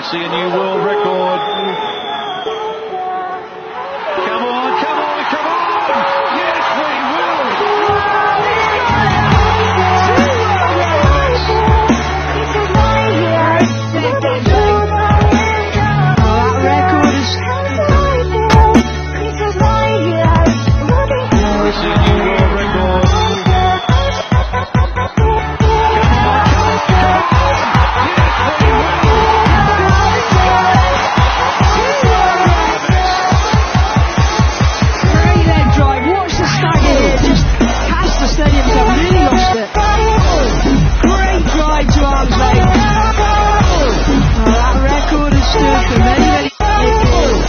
we see a new world record. Come on, come on, come on! Yes, we will! See Amen.